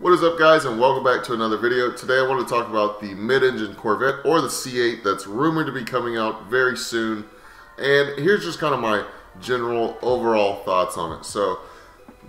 What is up guys and welcome back to another video. Today I want to talk about the mid-engine Corvette or the C8 that's rumored to be coming out very soon. And here's just kind of my general overall thoughts on it. So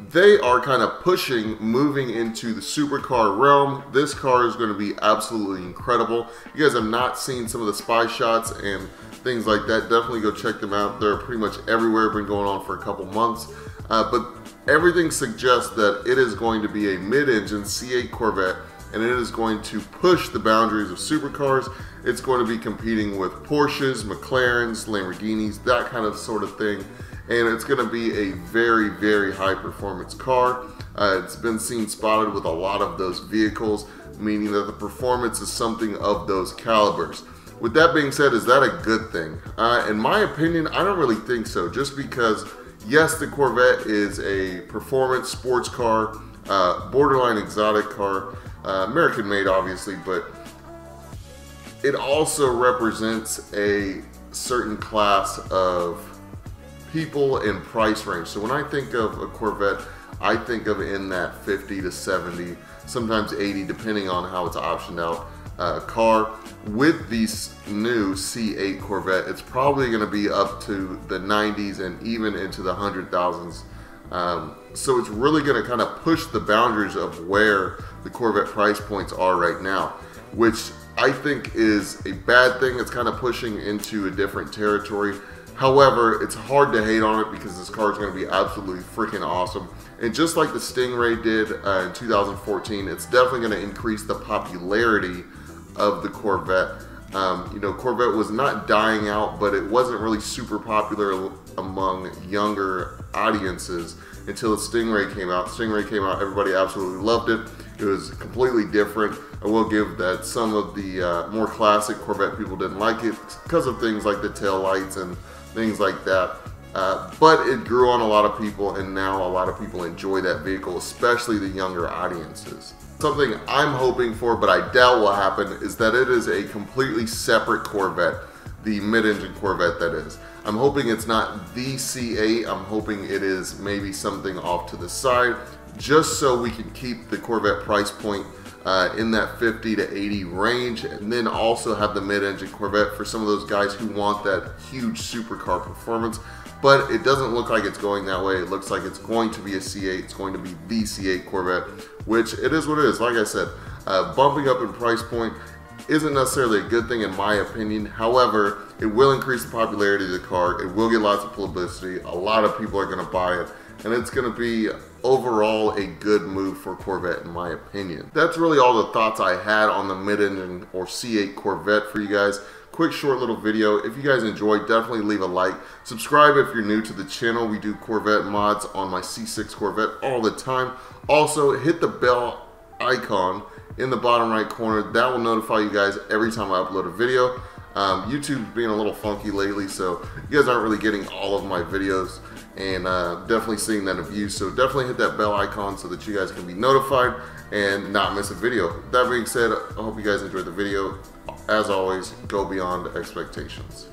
they are kind of pushing moving into the supercar realm. This car is going to be absolutely incredible. You guys have not seen some of the spy shots and things like that. Definitely go check them out. They're pretty much everywhere. Been going on for a couple months. Uh, but everything suggests that it is going to be a mid-engine C8 Corvette and it is going to push the boundaries of supercars. It's going to be competing with Porsches, McLarens, Lamborghinis, that kind of sort of thing. And it's going to be a very, very high performance car. Uh, it's been seen spotted with a lot of those vehicles, meaning that the performance is something of those calibers. With that being said, is that a good thing? Uh, in my opinion, I don't really think so, just because yes, the Corvette is a performance sports car, uh, borderline exotic car, uh, American made obviously, but it also represents a certain class of people in price range. So when I think of a Corvette, I think of in that 50 to 70, sometimes 80, depending on how it's optioned out uh, car. With these new C8 Corvette, it's probably going to be up to the 90s and even into the hundred thousands. Um, so it's really going to kind of push the boundaries of where the Corvette price points are right now, which I think is a bad thing. It's kind of pushing into a different territory. However, it's hard to hate on it because this car is going to be absolutely freaking awesome. And just like the Stingray did uh, in 2014, it's definitely going to increase the popularity of the Corvette. Um, you know, Corvette was not dying out, but it wasn't really super popular among younger audiences until the Stingray came out. Stingray came out, everybody absolutely loved it. It was completely different. I will give that some of the uh, more classic Corvette people didn't like it because of things like the tail lights and things like that. Uh, but it grew on a lot of people, and now a lot of people enjoy that vehicle, especially the younger audiences. Something I'm hoping for, but I doubt will happen, is that it is a completely separate Corvette, the mid-engine Corvette that is. I'm hoping it's not the C8, I'm hoping it is maybe something off to the side, just so we can keep the Corvette price point uh, in that 50 to 80 range, and then also have the mid-engine Corvette for some of those guys who want that huge supercar performance but it doesn't look like it's going that way. It looks like it's going to be a C8. It's going to be the C8 Corvette, which it is what it is. Like I said, uh, bumping up in price point isn't necessarily a good thing in my opinion. However, it will increase the popularity of the car. It will get lots of publicity. A lot of people are going to buy it, and it's going to be overall a good move for Corvette in my opinion. That's really all the thoughts I had on the mid-engine or C8 Corvette for you guys quick short little video. If you guys enjoyed, definitely leave a like. Subscribe if you're new to the channel. We do Corvette mods on my C6 Corvette all the time. Also, hit the bell icon in the bottom right corner. That will notify you guys every time I upload a video. Um, YouTube's being a little funky lately, so you guys aren't really getting all of my videos and uh, definitely seeing that of you. So definitely hit that bell icon so that you guys can be notified and not miss a video. That being said, I hope you guys enjoyed the video. As always, go beyond expectations.